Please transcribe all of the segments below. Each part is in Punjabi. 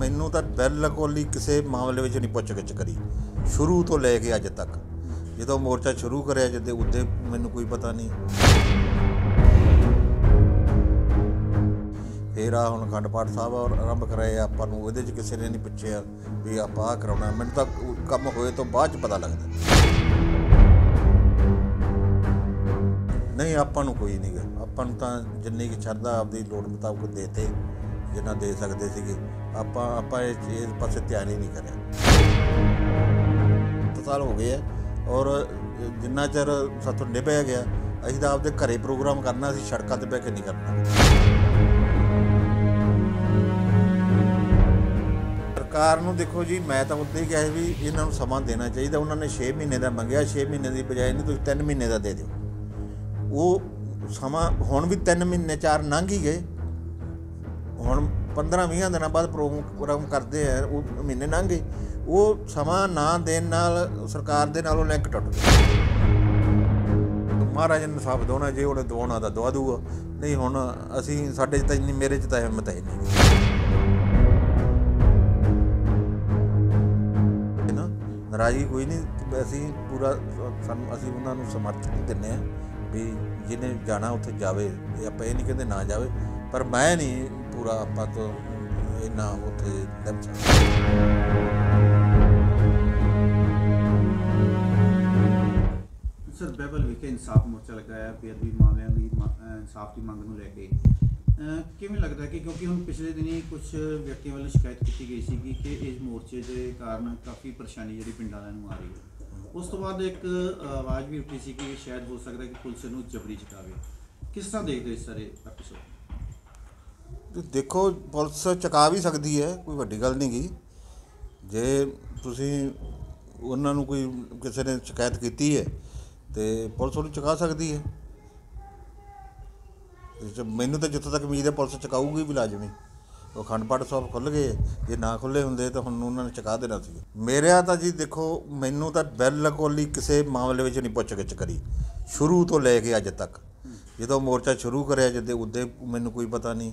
ਮੈਨੂੰ ਤਾਂ ਬਿਲਕੁਲ ਹੀ ਕਿਸੇ ਮਾਮਲੇ ਵਿੱਚ ਨਹੀਂ ਪੁੱਛਗਿੱਛ ਕਰੀ। ਸ਼ੁਰੂ ਤੋਂ ਲੈ ਕੇ ਅੱਜ ਤੱਕ। ਜਦੋਂ ਮੋਰਚਾ ਸ਼ੁਰੂ ਕਰਿਆ ਜਦੇ ਉੱਤੇ ਮੈਨੂੰ ਕੋਈ ਪਤਾ ਨਹੀਂ। ਫੇਰ ਆ ਹੁਣ ਅਖੰਡ ਪਾਠ ਸਾਹਿਬ ਔਰ ਆਰੰਭ ਕਰਾਏ ਆਪਾਂ ਨੂੰ ਉਹਦੇ 'ਚ ਕਿਸੇ ਨੇ ਨਹੀਂ ਪੁੱਛਿਆ ਵੀ ਆਪਾਂ ਆਹ ਕਰਾਉਣਾ। ਮੈਨੂੰ ਤਾਂ ਕੰਮ ਹੋਏ ਤੋਂ ਬਾਅਦ 'ਚ ਪਤਾ ਲੱਗਦਾ। ਨਹੀਂ, ਆਪਾਂ ਨੂੰ ਕੋਈ ਨਹੀਂ ਗਾ ਆਪਾਂ ਨੂੰ ਤਾਂ ਜਿੰਨੀ ਕਿ ਸ਼ਰਧਾ ਆਪਦੀ ਲੋੜ ਮੁਤਾਬਕ ਦੇਤੇ ਜਿੰਨਾ ਦੇ ਸਕਦੇ ਸੀਗੇ। ਆਪਾਂ ਆਪਾਂ ਇਹ ਚੀਜ਼ ਪਾਸੇ ਧਿਆਨ ਹੀ ਨਹੀਂ ਕਰਿਆ। ਸੱਤ ਸਾਲ ਹੋ ਗਏ ਆ ਔਰ ਜਿੰਨਾ ਚਿਰ ਸਾਥੋਂ ਨਿਭਿਆ ਗਿਆ, ਅਸੀਂ ਤਾਂ ਆਪਦੇ ਘਰੇ ਪ੍ਰੋਗਰਾਮ ਕਰਨਾ ਸੀ, ਸੜਕਾਂ ਤੇ ਬਹਿ ਕੇ ਨਹੀਂ ਕਰਨਾ। ਸਰਕਾਰ ਨੂੰ ਦੇਖੋ ਜੀ, ਮੈਂ ਤਾਂ ਉੱਤੇ ਹੀ ਕਿਹਾ ਵੀ ਇਹਨਾਂ ਨੂੰ ਸਮਾਂ ਦੇਣਾ ਚਾਹੀਦਾ। ਉਹਨਾਂ ਨੇ 6 ਮਹੀਨੇ ਦਾ ਮੰਗਿਆ 6 ਮਹੀਨੇ ਦੀ ਬਜਾਏ ਨਹੀਂ ਤੁਸੀਂ 3 ਮਹੀਨੇ ਦਾ ਦੇ ਦਿਓ। ਉਹ ਸਮਾਂ ਹੁਣ ਵੀ 3 ਮਹੀਨੇ, ਚਾਰ ਲੰਘ ਹੀ ਗਏ। ਹੁਣ 15 20 ਦਿਨਾਂ ਬਾਅਦ ਪ੍ਰੋਗਰਾਮ ਕਰਦੇ ਆ, ਉਹ ਮਹੀਨੇ ਲੰਘ ਗਏ। ਉਹ ਸਮਾਂ ਨਾ ਦੇਣ ਨਾਲ ਸਰਕਾਰ ਦੇ ਨਾਲੋਂ ਲਿੰਕ ਟੁੱਟ ਗਿਆ ਮਹਾਰਾਜ ਨੇ ਸਾਫ਼ ਦੋਣਾ ਜੇ ਉਹਨੇ ਦਵਾਉਣਾ ਤਾਂ ਦਵਾ ਦੂਗਾ ਨਹੀਂ ਹੁਣ ਅਸੀਂ ਸਾਡੇ 'ਚ ਤਾਂ ਇੰਨੀ, ਮੇਰੇ 'ਚ ਤਾਂ ਹਿੰਮਤ ਹੈ ਨਹੀਂ। ਨਾ ਨਾਰਾਜ਼ਗੀ ਕੋਈ ਨਹੀਂ, ਅਸੀਂ ਪੂਰਾ ਸਾਨੂੰ, ਅਸੀਂ ਉਹਨਾਂ ਨੂੰ ਸਮਰਥਨ ਦਿੰਦੇ ਆ ਵੀ ਜਿਹਨੇ ਜਾਣਾ ਉੱਥੇ ਜਾਵੇ। ਆਪਾਂ ਇਹ ਨਹੀਂ ਕਹਿੰਦੇ ਨਾ ਜਾਵੇ, ਪਰ ਮੈਂ ਨਹੀਂ ਪੂਰਾ ਆਪਾਂ ਤੋਂ ਇੰਨਾ ਉੱਥੇ ਲੱਭ ਸਰ ਬੈਬਲ ਵਿਖੇ ਇਨਸਾਫ ਮੋਰਚਾ ਲਗਾਇਆ, ਬੇਅਦਬੀ ਮਾਮਲਿਆਂ ਦੀ ਇਨਸਾਫ ਦੀ ਮੰਗ ਨੂੰ ਲੈ ਕੇ। ਕਿਵੇਂ ਲੱਗਦਾ ਕਿ ਕਿਉਂਕਿ ਹੁਣ ਪਿਛਲੇ ਦਿਨੀ ਕੁਝ ਵਿਅਕਤੀਆਂ ਵੱਲੋਂ ਸ਼ਿਕਾਇਤ ਕੀਤੀ ਗਈ ਸੀ ਕਿ ਇਸ ਮੋਰਚੇ ਦੇ ਕਾਰਨ ਕਾਫੀ ਪਰੇਸ਼ਾਨੀ ਜਿਹੜੀ ਪਿੰਡਾਂ ਵਾਲਿਆਂ ਨੂੰ ਆ ਰਹੀ ਹੈ। ਉਸ ਤੋਂ ਬਾਅਦ ਇੱਕ ਆਵਾਜ਼ ਵੀ ਉੱਠੀ ਸੀ ਕਿ ਸ਼ਾਇਦ ਹੋ ਸਕਦਾ ਕਿ ਪੁਲਿਸ ਨੂੰ ਜਬਰੀ ਚੁਕਾਵੇ। ਕਿਸ ਤਰ੍ਹਾਂ ਦੇਖਦੇ ਹੋ ਇਸ ਸਾਰੇ ਐਪੀਸੋਡ ਦੇਖੋ, ਪੁਲਿਸ ਚੁਕਾ ਵੀ ਸਕਦੀ ਹੈ, ਕੋਈ ਵੱਡੀ ਗੱਲ ਨਹੀਂ ਗੀ। ਜੇ ਤੁਸੀਂ ਉਹਨਾਂ ਨੂੰ ਕੋਈ ਕਿਸੇ ਨੇ ਸ਼ਿਕਾਇਤ ਕੀਤੀ ਹੈ, ਤੇ ਪੁਲਿਸ ਉਹਨੂੰ ਚੁਕਾ ਸਕਦੀ ਹੈ। ਮੈਨੂੰ ਤਾਂ ਜਿੱਥੋਂ ਤੱਕ ਉਮੀਦ ਹੈ ਪੁਲਿਸ ਚੁਕਾਊਗੀ ਵੀ ਲਾਜ਼ਮੀ। ਉਹ ਅਖੰਡ ਪਾਠ ਸਾਹਿਬ ਖੁੱਲ ਗਏ, ਜੇ ਨਾ ਖੁੱਲੇ ਹੁੰਦੇ ਤਾਂ ਹੁਣ ਉਹਨਾਂ ਨੇ ਚੁਕਾ ਦੇਣਾ ਸੀ। ਮੇਰਿਆ ਤਾਂ ਜੀ ਦੇਖੋ, ਮੈਨੂੰ ਤਾਂ ਬਿਲਕੁਲ ਹੀ ਕਿਸੇ ਮਾਮਲੇ ਵਿੱਚ ਨਹੀਂ ਪੁੱਛਗਿੱਛ ਕਰੀ। ਸ਼ੁਰੂ ਤੋਂ ਲੈ ਕੇ ਅੱਜ ਤੱਕ। ਜਦੋਂ ਮੋਰਚਾ ਸ਼ੁਰੂ ਕਰਿਆ, ਜਦੇ ਉੱਦੇ ਮੈਨੂੰ ਕੋਈ ਪਤਾ ਨਹੀਂ।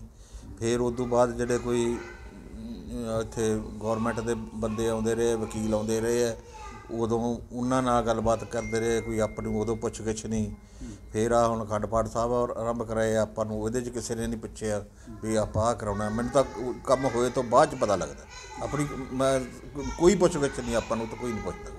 ਫਿਰ ਉਹ ਤੋਂ ਬਾਅਦ ਜਿਹੜੇ ਕੋਈ ਇੱਥੇ ਗੌਰਮੈਂਟ ਦੇ ਬੰਦੇ ਆਉਂਦੇ ਰਹੇ, ਵਕੀਲ ਆਉਂਦੇ ਰਹੇ ਹੈ ਉਦੋਂ ਉਹਨਾਂ ਨਾਲ ਗੱਲਬਾਤ ਕਰਦੇ ਰਹੇ, ਕੋਈ ਆਪਣੀ ਉਦੋਂ ਪੁੱਛ ਗਿੱਛ ਨਹੀਂ। ਫਿਰ ਆ ਹੁਣ ਅਖੰਡ ਪਾਠ ਸਾਹਿਬ ਔਰ ਆਰੰਭ ਕਰਾਏ ਆਪਾਂ ਨੂੰ ਉਹਦੇ 'ਚ ਕਿਸੇ ਨੇ ਨਹੀਂ ਪੁੱਛਿਆ ਵੀ ਆਪਾਂ ਆਹ ਕਰਾਉਣਾ ਮੈਨੂੰ ਤਾਂ ਕੰਮ ਹੋਏ ਤੋਂ ਬਾਅਦ 'ਚ ਪਤਾ ਲੱਗਦਾ। ਆਪਣੀ, ਮੈਂ ਕੋਈ ਪੁੱਛ ਗਿੱਛ ਨਹੀਂ, ਆਪਾਂ ਨੂੰ ਤਾਂ ਕੋਈ ਨਹੀਂ ਪੁੱਛਦਾ।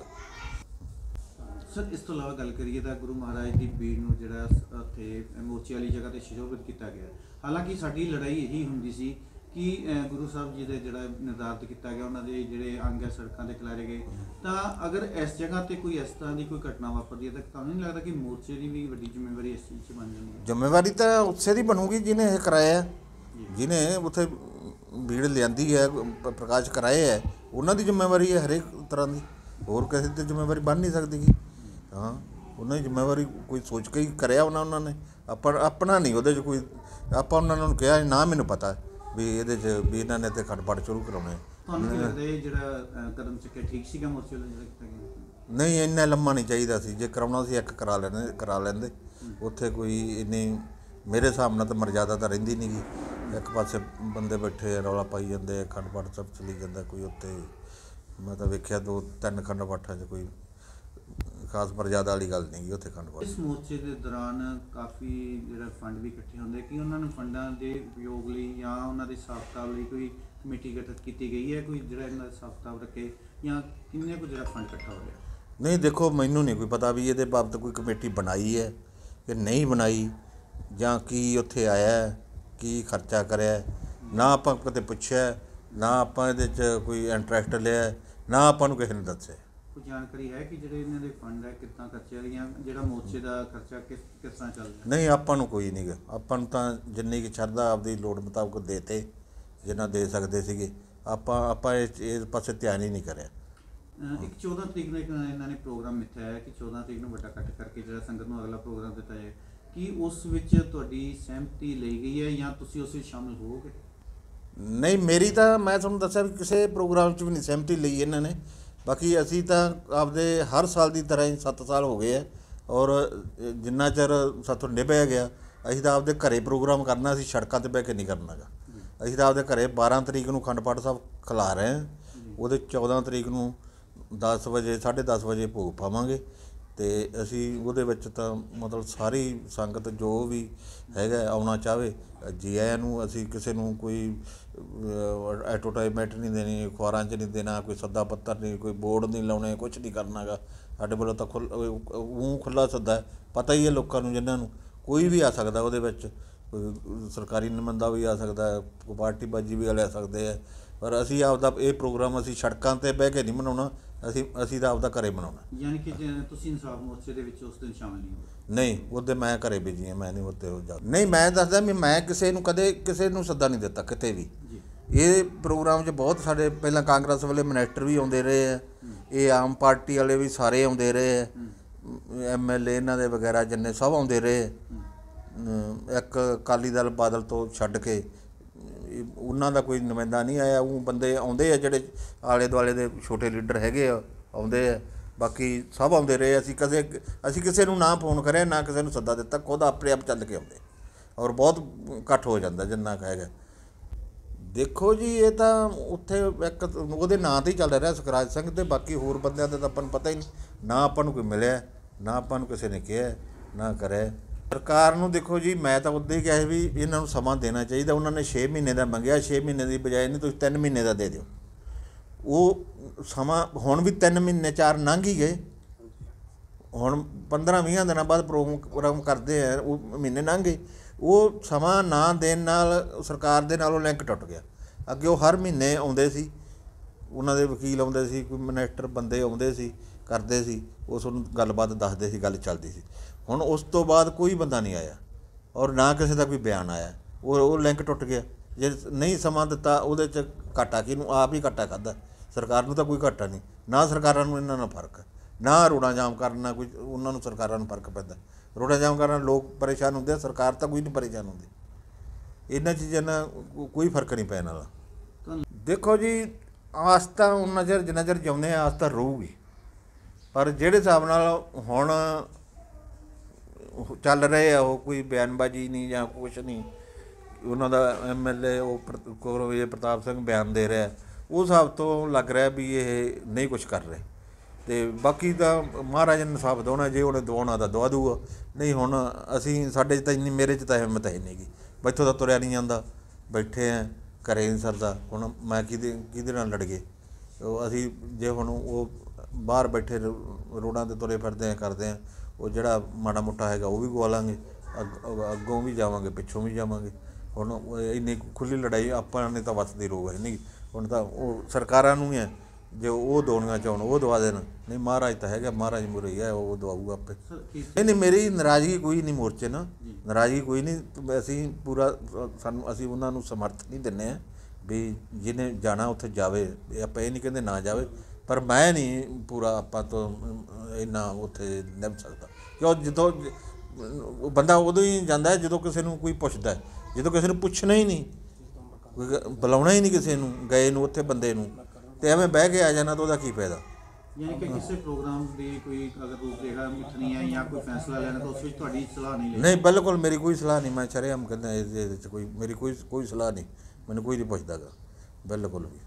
ਸਰ, ਇਸ ਤੋਂ ਇਲਾਵਾ ਗੱਲ ਕਰੀਏ ਤਾਂ ਗੁਰੂ ਮਹਾਰਾਜ ਦੀ ਬੀੜ ਨੂੰ ਜਿਹੜਾ ਉੱਥੇ ਮੋਰਚੇ ਵਾਲੀ ਜਗ੍ਹਾ ਤੇ ਸ਼ਿਸ਼ੋਭਿਤ ਕੀਤਾ ਗਿਆ। ਹਾਲਾਂਕਿ ਸਾਡੀ ਲੜਾਈ ਇਹੀ ਹੁੰਦੀ ਸੀ ਕਿ ਗੁਰੂ ਸਾਹਿਬ ਜੀ ਦੇ ਜਿਹੜਾ ਨਿਰਧਾਰਤ ਕੀਤਾ ਗਿਆ, ਉਹਨਾਂ ਦੇ ਜਿਹੜੇ ਅੰਗ ਹੈ, ਸੜਕਾਂ ਤੇ ਖਿਲਾਰੇ ਗਏ। ਤਾਂ ਅਗਰ ਇਸ ਜਗ੍ਹਾ ਤੇ ਕੋਈ ਇਸ ਤਰ੍ਹਾਂ ਦੀ ਕੋਈ ਘਟਨਾ ਵਾਪਰਦੀ ਹੈ, ਤਾਂ ਤੁਹਾਨੂੰ ਨਹੀਂ ਲੱਗਦਾ ਕਿ ਮੋਰਚੇ ਦੀ ਵੀ ਵੱਡੀ ਜ਼ਿੰਮੇਵਾਰੀ ਇਸ ਚੀਜ਼ 'ਚ ਬਣ ਜਾਂਦੀ ਹੈ? ਜ਼ਿੰਮੇਵਾਰੀ ਤਾਂ ਉਸੇ ਦੀ ਬਣੂਗੀ, ਜਿਹਨੇ ਇਹ ਕਰਾਇਆ ਜਿਹਨੇ ਉੱਥੇ ਭੀੜ ਲਿਆਂਦੀ ਹੈ, ਪ- ਪ੍ਰਕਾਸ਼ ਕਰਾਏ ਹੈ, ਉਹਨਾਂ ਦੀ ਜ਼ਿੰਮੇਵਾਰੀ ਹੈ ਹਰੇਕ ਤਰ੍ਹਾਂ ਦੀ। ਹੋਰ ਕਿਸੇ ਦੀ ਜ਼ਿੰਮੇਵਾਰੀ ਬਣ ਨਹੀਂ ਸਕਦੀ ਹਾਂ ਉਹਨਾਂ ਦੀ ਜ਼ਿੰਮੇਵਾਰੀ ਕੋਈ ਸੋਚ ਕੇ ਹੀ ਕਰਿਆ ਉਹਨਾਂ ਉਹਨਾਂ ਨੇ। ਆਪਾਂ ਆਪਣਾ ਨਹੀਂ ਉਹਦੇ 'ਚ ਕੋਈ ਆਪਾਂ ਉਹਨਾਂ ਨੂੰ ਕਿਹਾ ਨਾ ਮੈਨੂੰ ਪਤਾ ਵੀ ਇਹਦੇ 'ਚ ਵੀ ਇਹਨਾਂ ਨੇ ਤੇ ਖੜਪੜ ਸ਼ੁਰੂ ਕਰਾਉਣੇ ਤੁਹਾਨੂੰ ਕੀ ਲੱਗਦਾ ਇਹ ਜਿਹੜਾ ਕਦਮ ਚੁੱਕਿਆ ਠੀਕ ਸੀਗਾ ਮੋਰਚੇ ਵਾਲਾ ਜਿਹੜਾ ਕੀਤਾ ਗਿਆ? ਨਹੀਂ ਇੰਨਾ ਲੰਮਾ ਨਹੀਂ ਚਾਹੀਦਾ ਸੀ। ਜੇ ਕਰਾਉਣਾ ਸੀ ਇੱਕ ਕਰਾ ਲੈਣੇ ਕਰਾ ਲੈਂਦੇ। ਉੱਥੇ ਕੋਈ ਇੰਨੀ ਮੇਰੇ ਹਿਸਾਬ ਨਾਲ ਤਾਂ ਮਰਜ਼ਾਦਾ ਤਾਂ ਰਹਿੰਦੀ ਨਹੀਂ ਗੀ। ਇੱਕ ਪਾਸੇ ਬੰਦੇ ਬੈਠੇ ਰੌਲਾ ਪਾਈ ਜਾਂਦੇ ਪਾਠ ਸਭ ਚਲੀ ਜਾਂਦਾ ਕੋਈ ਉੱਥੇ। ਮੈਂ ਤਾਂ ਵੇਖਿਆ ਦੋ ਤਿੰਨ ਖੰਡ ਪਾਠਾਂ 'ਚ ਕੋਈ ਖਾਸ ਮਰਜ਼ਾਦਾ ਵਾਲੀ ਗੱਲ ਨਹੀਂ ਉੱਥੇ ਖੰਡ ਪਾਠ ਇਸ ਮੋਰਚੇ ਦੇ ਦੌਰਾਨ ਕਾਫੀ ਜਿਹੜਾ ਫੰਡ ਵੀ ਇਕੱਠੇ ਹੁੰਦੇ ਕਿ ਉਹਨਾਂ ਨੂੰ ਫੰਡਾਂ ਦੇ ਉਪਯੋਗ ਲਈ ਜਾਂ ਉਹਨਾਂ ਦੇ ਹਿਸਾਬ-ਕਿਤਾਬ ਲਈ ਕੋਈ ਕਮੇਟੀ ਗਠਿਤ ਕੀਤੀ ਗਈ ਹੈ? ਕੋਈ ਜਿਹੜਾ ਇਹਨਾਂ ਦਾ ਹਿਸਾਬ-ਕਿਤਾਬ ਰੱਖੇ ਜਾਂ ਕਿੰਨੇ ਕੁ ਜਿਹੜਾ ਫੰਡ ਇਕੱਠਾ ਹੋ ਰਿਹਾ? ਨਹੀਂ ਦੇਖੋ ਮੈਨੂੰ ਨਹੀਂ ਕੋਈ ਪਤਾ ਵੀ ਇਹਦੇ ਬਾਬਤ ਕੋਈ ਕਮੇਟੀ ਬਣਾਈ ਹੈ ਕਿ ਨਹੀਂ ਬਣਾਈ ਜਾਂ ਕੀ ਉੱਥੇ ਆਇਆ ਕੀ ਖਰਚਾ ਕਰਿਆ। ਨਾ ਆਪਾਂ ਕਦੇ ਪੁੱਛਿਆ ਨਾ ਆਪਾਂ ਇਹਦੇ 'ਚ ਕੋਈ ਇੰਟਰਸਟ ਲਿਆ ਨਾ ਆਪਾਂ ਨੂੰ ਕਿਸੇ ਨੇ ਦੱਸਿਆ। ਕੋਈ ਜਾਣਕਾਰੀ ਹੈ ਕਿ ਜਿਹੜੇ ਇਹਨਾਂ ਦੇ ਫੰਡ ਹੈ ਕਿੱਦਾਂ ਖਰਚੇ ਵਾਲੀਆਂ ਜਿਹੜਾ ਮੋਰਚੇ ਦਾ ਖਰਚਾ ਕਿਸ ਕਿਸ ਤਰ੍ਹਾਂ ਚੱਲ ਰਿਹਾ? ਨਹੀਂ ਆਪਾਂ ਨੂੰ ਕੋਈ ਨਹੀਂ ਗਾ ਆਪਾਂ ਨੂੰ ਤਾਂ ਜਿੰਨੀ ਕਿ ਸ਼ਰਧਾ ਆਪਦੀ ਲੋੜ ਮੁਤਾਬਕ ਦੇਤੇ ਜਿੰਨਾ ਦੇ ਸਕਦੇ ਸੀਗੇ। ਆਪਾਂ ਆਪਾਂ ਇਸ ਇਸ ਪਾਸੇ ਧਿਆਨ ਹੀ ਨਹੀਂ ਕਰਿਆ। ਅਹ ਇੱਕ 14 ਤਰੀਕ ਨੂੰ ਇੱਕ ਇਹਨਾਂ ਨੇ ਪ੍ਰੋਗਰਾਮ ਮਿੱਥਿਆ ਹੈ ਕਿ 14 ਤਰੀਕ ਨੂੰ ਵੱਡਾ ਇਕੱਠ ਕਰਕੇ ਜਿਹੜਾ ਸੰਗਤ ਨੂੰ ਅਗਲਾ ਪ੍ਰੋਗਰਾਮ ਦਿੱਤਾ ਜਾਏ। ਕੀ ਉਸ ਵਿੱਚ ਤੁਹਾਡੀ ਸਹਿਮਤੀ ਲਈ ਗਈ ਹੈ ਜਾਂ ਤੁਸੀਂ ਉਸ ਵਿੱਚ ਸ਼ਾਮਲ ਹੋਵੋਗੇ? ਨਹੀਂ ਮੇਰੀ ਤਾਂ ਮੈਂ ਤੁਹਾਨੂੰ ਦੱਸਿਆ ਵੀ ਕਿਸੇ ਪ੍ਰੋਗਰਾਮ 'ਚ ਵੀ ਨਹੀਂ ਸਹਿਮਤੀ ਲਈ ਇਹਨਾਂ ਨੇ। ਬਾਕੀ ਅਸੀਂ ਤਾਂ ਆਪਦੇ ਹਰ ਸਾਲ ਦੀ ਤਰ੍ਹਾਂ ਹੀ 7 ਸਾਲ ਹੋ ਗਏ ਆ ਔਰ ਜਿੰਨਾ ਚਿਰ ਸਾਥੋਂ ਨਿਭਿਆ ਗਿਆ, ਅਸੀਂ ਤਾਂ ਆਪਦੇ ਘਰੇ ਪ੍ਰੋਗਰਾਮ ਕਰਨਾ ਅਸੀਂ ਸੜਕਾਂ ਤੇ ਬਹਿ ਕੇ ਨਹੀਂ ਕਰਨਾਗਾ ਅਸੀਂ ਤਾਂ ਆਪਦੇ ਘਰੇ 12 ਤਰੀਕ ਨੂੰ ਖੰਡ ਪਾਠ ਸਾਹਿਬ ਖਿਲਾ ਰਹੇ ਹਾਂ, ਉਹਦੇ 14 ਤਰੀਕ ਨੂੰ 10 ਵਜੇ 10:30 ਵਜੇ ਭੋਗ ਪਾਵਾਂਗੇ। ਅਤੇ ਅਸੀਂ ਉਹਦੇ ਵਿੱਚ ਤਾਂ ਮਤਲਬ ਸਾਰੀ ਸੰਗਤ ਜੋ ਵੀ ਹੈਗਾ ਆਉਣਾ ਚਾਹਵੇ, ਜੀ ਆਇਆਂ ਨੂੰ ਅਸੀਂ ਕਿਸੇ ਨੂੰ ਕੋਈ ਐਡਵਰਟਾਈਜ਼ਮੈਂਟ ਨਹੀਂ ਦੇਣੀ, ਅਖਬਾਰਾਂ 'ਚ ਨਹੀਂ ਦੇਣਾ, ਕੋਈ ਸੱਦਾ ਪੱਤਰ ਨਹੀਂ, ਕੋਈ ਬੋਰਡ ਨਹੀਂ ਲਾਉਣੇ, ਕੁਛ ਨਹੀਂ ਕਰਨਾ ਗਾ ਸਾਡੇ ਵੱਲੋਂ ਤਾਂ ਖੁੱਲ ਉਹ ਖੁੱਲ੍ਹਾ ਸੱਦਾ ਹੈ। ਪਤਾ ਹੀ ਹੈ ਲੋਕਾਂ ਨੂੰ, ਜਿਨ੍ਹਾਂ ਨੂੰ ਕੋਈ ਵੀ ਆ ਸਕਦਾ ਉਹਦੇ ਵਿੱਚ। ਕੋਈ ਸਰਕਾਰੀ ਨੁਮਾਇੰਦਾ ਵੀ ਆ ਸਕਦਾ ਕੋਈ ਪਾਰਟੀ ਬਾਜੀ ਵੀ ਵਾਲੇ ਆ ਸਕਦੇ ਆ ਪਰ ਅਸੀਂ ਆਪਦਾ ਇਹ ਪ੍ਰੋਗਰਾਮ ਅਸੀਂ ਸੜਕਾਂ ਤੇ ਬਹਿ ਕੇ ਨਹੀਂ ਮਨਾਉਣਾ। ਅਸੀਂ ਅਸੀਂ ਤਾਂ ਆਪਦਾ ਘਰੇ ਮਨਾਉਣਾ ਯਾਨੀ ਕਿ ਜੇ ਤੁਸੀਂ ਇਨਸਾਫ ਮੋਰਚੇ ਦੇ ਵਿੱਚ ਉਸ ਦਿਨ ਸ਼ਾਮਲ ਨਹੀਂ ਹੋਏ? ਨਹੀਂ ਉਹਦੇ ਮੈਂ ਘਰੇ ਬਿਜ਼ੀ ਹਾਂ ਮੈਂ ਨਹੀਂ ਉੱਤੇ ਹੋ ਜਾ ਨਹੀਂ ਮੈਂ ਦੱਸਦਾ ਵੀ ਮੈਂ ਕਿਸੇ ਨੂੰ ਕਦੇ ਕਿਸੇ ਨੂੰ ਸੱਦਾ ਨਹੀਂ ਦਿੱਤਾ ਕਿਤੇ ਵੀ। ਜੀ। ਇਹ ਪ੍ਰੋਗਰਾਮ 'ਚ ਬਹੁਤ ਸਾਡੇ ਪਹਿਲਾਂ ਕਾਂਗਰਸ ਵਾਲੇ ਮਿਨਿਸਟਰ ਵੀ ਆਉਂਦੇ ਰਹੇ ਆ। ਇਹ ਆਮ ਪਾਰਟੀ ਵਾਲੇ ਵੀ ਸਾਰੇ ਆਉਂਦੇ ਰਹੇ ਆ। ਐਮਐਲਏ ਇਹਨਾਂ ਦੇ ਵਗੈਰਾ ਜਿੰਨੇ ਸਭ ਆਉਂਦੇ ਰਹੇ। ਇੱਕ ਅਕਾਲੀ ਦਲ ਬਾਦਲ ਤੋਂ ਛੱਡ ਕੇ ਉਹਨਾਂ ਦਾ ਕੋਈ ਨੁਮਾਇੰਦਾ ਨਹੀਂ ਆਇਆ, ਉਹ ਬੰਦੇ ਆਉਂਦੇ ਆ ਜਿਹੜੇ ਆਲੇ ਦੁਆਲੇ ਦੇ ਛੋਟੇ ਲੀਡਰ ਹੈਗੇ ਆ, ਆਉਂਦੇ ਆ। ਬਾਕੀ ਸਭ ਆਉਂਦੇ ਰਹੇ, ਅਸੀਂ ਕਦੇ ਅਸੀਂ ਕਿਸੇ ਨੂੰ ਨਾ ਫੋਨ ਕਰਿਆ, ਨਾ ਕਿਸੇ ਨੂੰ ਸੱਦਾ ਦਿੱਤਾ, ਖੁਦ ਆਪਣੇ ਆਪ ਚੱਲ ਕੇ ਆਉਂਦੇ। ਔਰ ਬਹੁਤ ਇਕੱਠ ਹੋ ਜਾਂਦਾ ਜਿੰਨਾ ਕੁ ਹੈਗਾ। ਦੇਖੋ ਜੀ, ਇਹ ਤਾਂ ਉੱਥੇ ਇੱਕ ਉਹਦੇ ਨਾਂ ਤੇ ਹੀ ਚੱਲ ਰਿਹਾ ਸੁਖਰਾਜ ਸਿੰਘ ਤੇ, ਬਾਕੀ ਹੋਰ ਬੰਦਿਆਂ ਦਾ ਤਾਂ ਆਪਾਂ ਨੂੰ ਪਤਾ ਹੀ ਨਹੀਂ। ਨਾ ਆਪਾਂ ਨੂੰ ਕੋਈ ਮਿਲਿਆ, ਨਾ ਆਪਾਂ ਨੂੰ ਕਿਸੇ ਨੇ ਕਿਹਾ, ਨਾ ਕਰਿਆ। ਸਰਕਾਰ ਨੂੰ ਦੇਖੋ ਜੀ, ਮੈਂ ਤਾਂ ਉਦੋਂ ਹੀ ਕਿਹਾ ਵੀ ਇਹਨਾਂ ਨੂੰ ਸਮਾਂ ਦੇਣਾ ਚਾਹੀਦਾ। ਉਹਨਾਂ ਨੇ 6 ਮਹੀਨੇ ਦਾ ਮੰਗਿਆ 6 ਮਹੀਨੇ ਦੀ ਬਜਾਏ ਨਹੀਂ ਤੁਸੀਂ 3 ਮਹੀਨੇ ਦਾ ਦੇ ਦਿਓ। ਉਹ ਸਮਾਂ ਹੁਣ ਵੀ 3 ਮਹੀਨੇ ਚਾਰ ਲੰਘ ਹੀ ਗਏ। ਹੁਣ 15 20 ਦਿਨਾਂ ਬਾਅਦ ਪ੍ਰੋਗਰਾਮ ਕਰਦੇ ਆ, ਉਹ ਮਹੀਨੇ ਲੰਘ ਗਏ। ਉਹ ਸਮਾਂ ਨਾ ਦੇਣ ਨਾਲ ਸਰਕਾਰ ਦੇ ਨਾਲ ਉਹ ਲਿੰਕ ਟੁੱਟ ਗਿਆ। ਅੱਗੇ ਉਹ ਹਰ ਮਹੀਨੇ ਆਉਂਦੇ ਸੀ। ਉਹਨਾਂ ਦੇ ਵਕੀਲ ਆਉਂਦੇ ਸੀ, ਕੋਈ ਮਿਨਿਸਟਰ ਬੰਦੇ ਆਉਂਦੇ ਸੀ, ਕਰਦੇ ਸੀ, ਉਸ ਨੂੰ ਗੱਲਬਾਤ ਦੱਸਦੇ ਸੀ, ਗੱਲ ਚੱਲਦੀ ਸੀ। ਹੁਣ ਉਸ ਤੋਂ ਬਾਅਦ ਕੋਈ ਬੰਦਾ ਨਹੀਂ ਆਇਆ ਔਰ ਨਾ ਕਿਸੇ ਦਾ ਕੋਈ ਬਿਆਨ ਆਇਆ। ਉਹ ਉਹ ਲਿੰਕ ਟੁੱਟ ਗਿਆ। ਜੇ ਨਹੀਂ ਸਮਾਂ ਦਿੱਤਾ, ਉਹਦੇ ਚ ਘਾਟਾ ਕਿਹਨੂੰ ਆਪ ਹੀ ਘਾਟਾ ਖਾਦਾ ਸਰਕਾਰ ਨੂੰ ਤਾਂ ਕੋਈ ਘਾਟਾ ਨਹੀਂ। ਨਾ ਸਰਕਾਰਾਂ ਨੂੰ ਇਹਨਾਂ ਨਾਲ ਫ਼ਰਕ। ਨਾ ਰੋੜਾ ਜਾਮ ਕਰਨਾ ਕੋਈ ਉਹਨਾਂ ਨੂੰ ਸਰਕਾਰਾਂ ਨੂੰ ਫ਼ਰਕ ਪੈਂਦਾ। ਰੋੜਾ ਜਾਮ ਕਰਨ ਨਾਲ ਲੋਕ ਪਰੇਸ਼ਾਨ ਹੁੰਦੇ ਆ। ਸਰਕਾਰ ਤਾਂ ਕੋਈ ਨਹੀਂ ਪਰੇਸ਼ਾਨ ਹੁੰਦੀ। ਇਹਨਾਂ ਚੀਜ਼ਾਂ ਨਾਲ ਕੋਈ ਫ਼ਰਕ ਨਹੀਂ ਪੈਣ ਵਾਲਾ। ਤੁਹਾਨੂੰ ਦੇਖੋ ਜੀ, ਆਸ ਤਾਂ ਉਹਨਾਂ ਚਿਰ ਜਿੰਨਾ ਚਿਰ ਜਿਉਂਦੇ ਆ, ਆਸ ਤਾਂ ਰਹੂਗੀ। ਪਰ ਜਿਹੜੇ ਹਿਸਾਬ ਨਾਲ ਹੁਣ ਚੱਲ ਰਹੇ ਆ, ਉਹ ਕੋਈ ਬਿਆਨਬਾਜ਼ੀ ਨਹੀਂ ਜਾਂ ਕੁਛ ਨਹੀਂ। ਉਹਨਾਂ ਦਾ ਐਮਐਲਏ ਉਹ ਪ੍ਰ- ਕੋਰਵੀ ਪ੍ਰਤਾਪ ਸਿੰਘ ਬਿਆਨ ਦੇ ਰਿਹਾ। ਉਸ ਹਿਸਾਬ ਤੋਂ ਲੱਗ ਰਿਹਾ ਵੀ ਇਹ ਨਹੀਂ ਕੁਝ ਕਰ ਰਹੇ। ਤੇ ਬਾਕੀ ਤਾਂ ਮਹਾਰਾਜ ਨੇ ਇਨਸਾਫ ਦਿਵਾਉਣਾ ਜੇ ਉਹਨੇ ਦਵਾਉਣਾ ਤਾਂ ਦਵਾ ਦੂਗਾ ਨਹੀਂ ਹੁਣ ਅਸੀਂ, ਸਾਡੇ 'ਚ ਤਾਂ ਇੰਨੀ, ਮੇਰੇ 'ਚ ਤਾਂ ਹਿੰਮਤ ਹੈ ਨਹੀਂਗੀ ਬੈਠੋ ਤਾਂ ਤੁਰਿਆ ਨਹੀਂ ਜਾਂਦਾ। ਬੈਠੇ ਆ, ਘਰੇ ਨਹੀਂ ਸਰਦਾ। ਹੁਣ ਮੈਂ ਕਿਹਦੇ ਕਿਹਦੇ ਨਾਲ ਲੜ ਗਏ? ਉਹ ਅਸੀਂ, ਜੇ ਹੁਣ ਉਹ ਬਾਹਰ ਬੈਠੇ ਰੋ- ਰੋਡਾਂ ਤੇ ਤੁਰੇ ਫਿਰਦੇ ਆ, ਕਰਦੇ ਆ ਉਹ ਜਿਹੜਾ ਮਾੜਾ ਮੋਟਾ ਹੈਗਾ ਉਹ ਵੀ ਗਵਾ ਲਾਂਗੇ। ਅੱਗ- ਵੀ ਜਾਵਾਂਗੇ ਪਿੱਛੋਂ ਵੀ ਜਾਵਾਂਗੇ। ਹੁਣ ਇੰਨੀ ਖੁੱਲੀ ਲੜਾਈ ਆਪਾਂ ਨੇ ਤਾਂ ਵਸਦੀ ਰੋਗ ਹੈ ਨਹੀਂ ਹੁਣ ਤਾਂ ਉਹ ਸਰਕਾਰਾਂ ਨੂੰ ਹੀ ਹੈ ਜੇ ਉਹ ਦੋਣੀਆਂ ਚਾਹਣ ਉਹ ਦਵਾ ਦੇਣ। ਨਹੀਂ ਮਹਾਰਾਜ ਤਾਂ ਹੈਗਾ ਮਹਾਰਾਜ ਮੁਰੇ ਹੀ ਉਹ ਦਵਾਊਗਾ ਆਪੇ। ਨਹੀਂ ਨਹੀਂ ਮੇਰੀ ਨਾਰਾਜ਼ਗੀ ਕੋਈ ਨਹੀਂ ਮੋਰਚੇ ਨਾਲ। ਜੀ। ਨਾਰਾਜ਼ਗੀ ਕੋਈ ਨਹੀਂ। ਅਸੀਂ ਪੂਰਾ ਸਾਨੂੰ ਅਸੀਂ ਉਹਨਾਂ ਨੂੰ ਸਮਰਥ ਨਹੀਂ ਦਿੰਨੇ ਆ ਵੀ ਜਿਹਨੇ ਜਾਣਾ ਉੱਥੇ ਜਾਵੇ। ਆਪਾਂ ਇਹ ਨਹੀਂ ਕਹਿੰਦੇ ਨਾ ਜਾਵੇ। ਪਰ ਮੈਂ ਨਹੀਂ ਪੂਰਾ ਆਪਾਂ ਤੋਂ ਇੰਨਾ ਉੱਥੇ ਨਿਭ ਸਕਦਾ। ਜਦੋਂ ਉਹ ਬੰਦਾ ਉਦੋਂ ਹੀ ਜਾਂਦਾ ਹੈ ਜਦੋਂ ਕਿਸੇ ਨੂੰ ਕੋਈ ਪੁੱਛਦਾ ਹੈ। ਜਦੋਂ ਕਿਸੇ ਨੂੰ ਪੁੱਛਣਾ ਹੀ ਨਹੀਂ ਬੁਲਾਉਣਾ ਹੀ ਨਹੀਂ ਕਿਸੇ ਨੂੰ ਗਏ ਨੂੰ ਉੱਥੇ ਬੰਦੇ ਨੂੰ ਤੇ ਐਵੇਂ ਬਹਿ ਕੇ ਆ ਜਾਣਾ ਤਾਂ ਉਹਦਾ ਕੀ ਫਾਇਦਾ? ਯਾਨੀ ਕਿ ਕਿਸੇ ਪ੍ਰੋਗਰਾਮ ਦੀ ਕੋਈ ਅਗਰ ਰੂਪਰੇਖਾ ਮਿੱਥਣੀ ਹੈ ਜਾਂ ਕੋਈ ਫੈਸਲਾ ਲੈਣਾ ਤਾਂ ਉਸ ਵਿੱਚ ਤੁਹਾਡੀ ਸਲਾਹ ਨਹੀਂ ਲਈ ਨਹੀਂ ਬਿਲਕੁਲ ਮੇਰੀ ਕੋਈ ਸਲਾਹ ਨਹੀਂ ਮੈਂ ਸ਼ਰੇਆਮ ਕਹਿੰਦਾ ਇਹਦੇ ਇਹਦੇ 'ਚ ਕੋਈ ਮੇਰੀ ਕੋਈ ਕੋਈ ਸਲਾਹ ਨਹੀਂ ਮੈਨੂੰ ਕੋਈ ਨਹੀਂ ਪੁੱਛਦਾਗਾ ਬਿਲਕੁਲ ਵੀ।